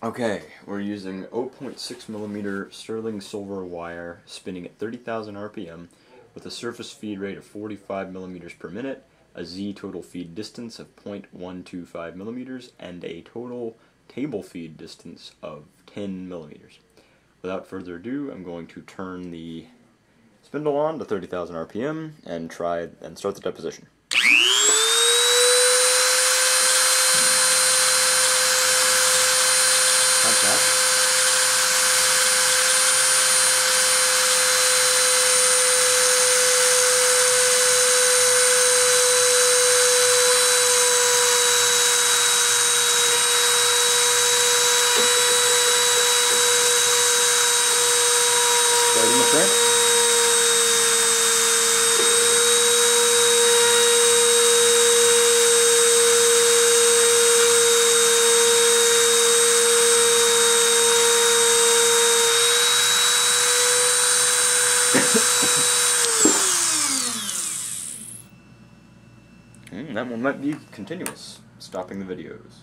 Okay, we're using 0.6 millimeter sterling silver wire spinning at 30,000 RPM with a surface feed rate of 45 millimeters per minute, a Z total feed distance of 0.125 millimeters, and a total table feed distance of 10 millimeters. Without further ado, I'm going to turn the spindle on to 30,000 RPM and try and start the deposition. Contact. Starting the print. Mm, that one might be continuous, stopping the videos.